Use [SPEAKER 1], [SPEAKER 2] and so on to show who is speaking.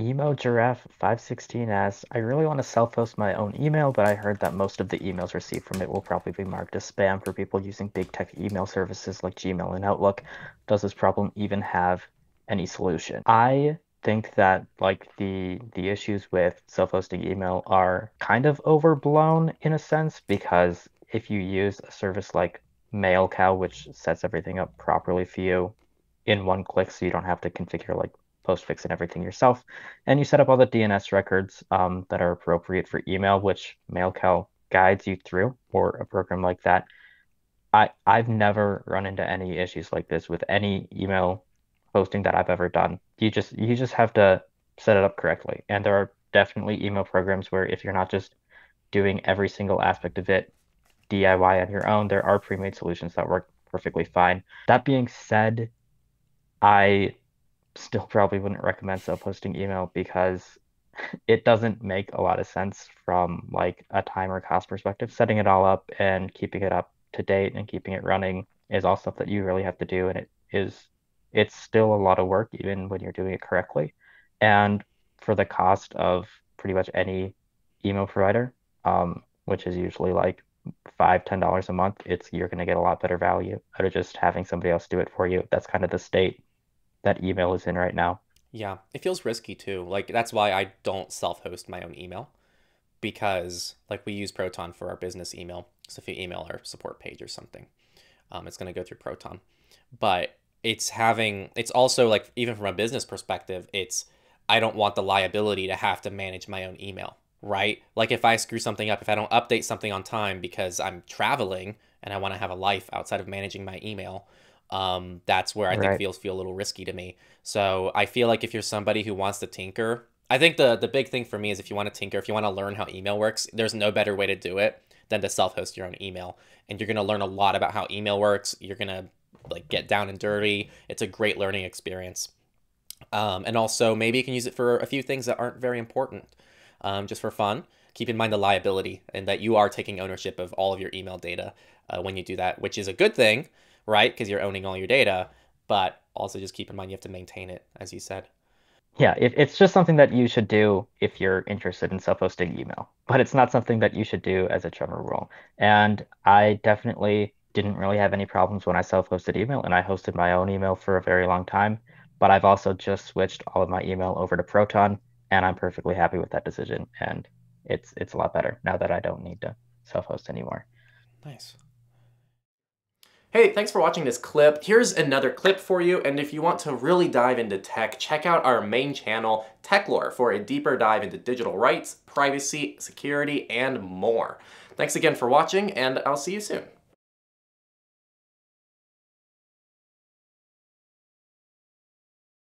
[SPEAKER 1] Emo Giraffe 516 asks, I really want to self-host my own email, but I heard that most of the emails received from it will probably be marked as spam for people using big tech email services like Gmail and Outlook. Does this problem even have any solution? I think that like the the issues with self-hosting email are kind of overblown in a sense because if you use a service like MailCow, which sets everything up properly for you in one click, so you don't have to configure like postfix and everything yourself. And you set up all the DNS records um, that are appropriate for email, which MailCow guides you through, or a program like that. I I've never run into any issues like this with any email hosting that I've ever done. You just you just have to set it up correctly. And there are definitely email programs where if you're not just doing every single aspect of it DIY on your own, there are pre-made solutions that work perfectly fine. That being said, I still probably wouldn't recommend self-hosting email because it doesn't make a lot of sense from like a time or cost perspective. Setting it all up and keeping it up to date and keeping it running is all stuff that you really have to do, and it is it's still a lot of work even when you're doing it correctly. And for the cost of pretty much any email provider, um, which is usually like five, ten dollars a month, it's you're gonna get a lot better value out of just having somebody else do it for you. That's kind of the state that email is in right now.
[SPEAKER 2] Yeah, it feels risky too. Like that's why I don't self-host my own email because like we use Proton for our business email. So if you email our support page or something, um, it's going to go through Proton. But it's having it's also like even from a business perspective, it's I don't want the liability to have to manage my own email, right? Like if I screw something up, if I don't update something on time because I'm traveling and I want to have a life outside of managing my email, um, that's where I right. think feels feel a little risky to me. So I feel like if you're somebody who wants to tinker, I think the the big thing for me is if you want to tinker, if you want to learn how email works, there's no better way to do it than to self-host your own email, and you're gonna learn a lot about how email works. You're gonna like get down and dirty. It's a great learning experience. Um, and also maybe you can use it for a few things that aren't very important, um, just for fun. Keep in mind the liability and that you are taking ownership of all of your email data uh, when you do that, which is a good thing right? Because you're owning all your data, but also just keep in mind you have to maintain it, as you said.
[SPEAKER 1] Yeah, it, it's just something that you should do if you're interested in self-hosting email, but it's not something that you should do as a general rule. And I definitely didn't really have any problems when I self-hosted email, and I hosted my own email for a very long time. But I've also just switched all of my email over to Proton, and I'm perfectly happy with that decision. And it's it's a lot better now that I don't need to self-host anymore.
[SPEAKER 2] Nice. Hey, thanks for watching this clip. Here's another clip for you, and if you want to really dive into tech, check out our main channel, Techlore, for a deeper dive into digital rights, privacy, security, and more. Thanks again for watching, and I'll see you soon.